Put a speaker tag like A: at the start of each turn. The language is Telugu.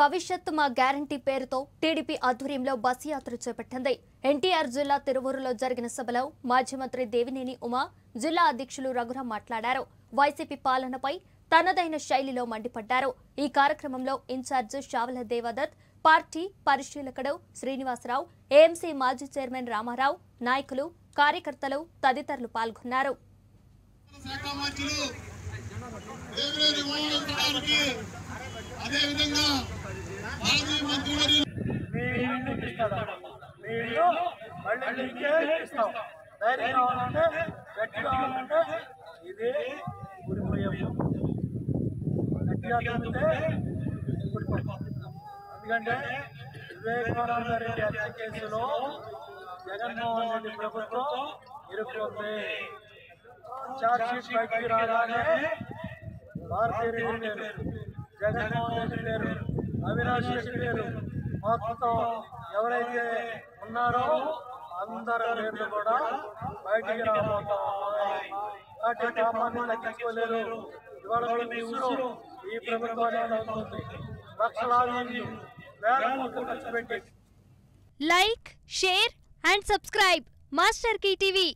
A: భవిష్యత్ మా గ్యారంటీ పేరుతో టీడీపీ ఆధ్వర్యంలో బస్సు యాత్ర చేపట్టింది. ఎన్టీఆర్ జిల్లా తిరువూరులో జరిగిన సభలో మాజీ మంత్రి దేవినేని ఉమా జిల్లా అధ్యక్షులు రఘురాం మాట్లాడారు. వైసీపీ పాలనపై తనదైన శైలిలో మండిపడ్డారు. ఈ కార్యక్రమంలో ఇన్ఛార్జ్ షావల దేవదత్ పార్టీ పరిశీలకుడు శ్రీనివాసరావు ఏఎంసీ మాజీ చైర్మన్ రామారావు నాయకులు కార్యకర్తలు తదితరులు పాల్గొన్నారు.
B: శాఖ మంత్రులు అదేవిధంగా మాజీ
C: మంత్రి మళ్ళీ ధైర్యం కావాలంటే గట్టి కావాలంటే ఇది ఊడిపోయాము గట్టిగా ఊడిపోతాం ఎందుకంటే వివేకానంద రెడ్డి హత్య కేసులో జగన్మోహన్ రెడ్డి ప్రభుత్వం ఇరుక్కుంది. ఛార్జ్ షీట్ బయటికి రాగానే భారతీయ రెడ్డి లేరు జగన్మోహన్ రెడ్డి లేరు అవినాష్ రెడ్డి లేరు మొత్తం ఎవరైతే ఉన్నారో అందరి పేర్లు కూడా బయటికి రాబోతా ఉన్నాయి వాటి కామాన్ని తగ్గించుకోలేరు ఇవాళ కూడా మీ ఊరు ఈ ప్రభుత్వాన్ని అవుతుంది లక్షలాది ఇల్లు వేల కోట్లు ఖర్చు పెట్టి
D: like share and subscribe Master TV